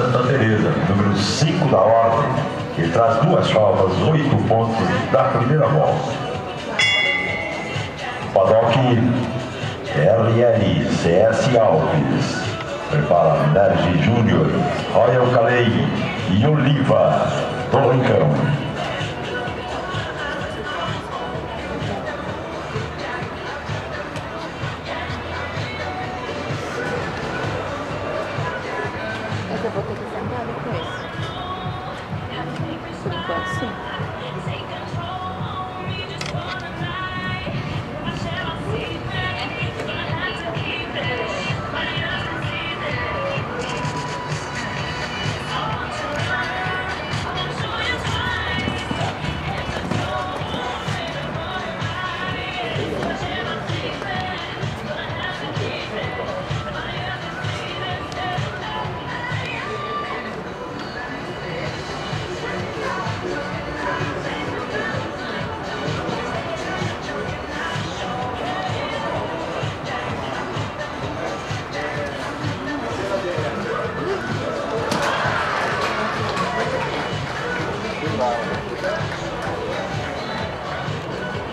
Santa Teresa, número 5 da ordem, que traz duas chavas, oito pontos da primeira volta. Paddock RL CS Alves. Prepara Nergi Júnior, Royal Calei e Oliva vou ter que sentar depois. Por enquanto, sim.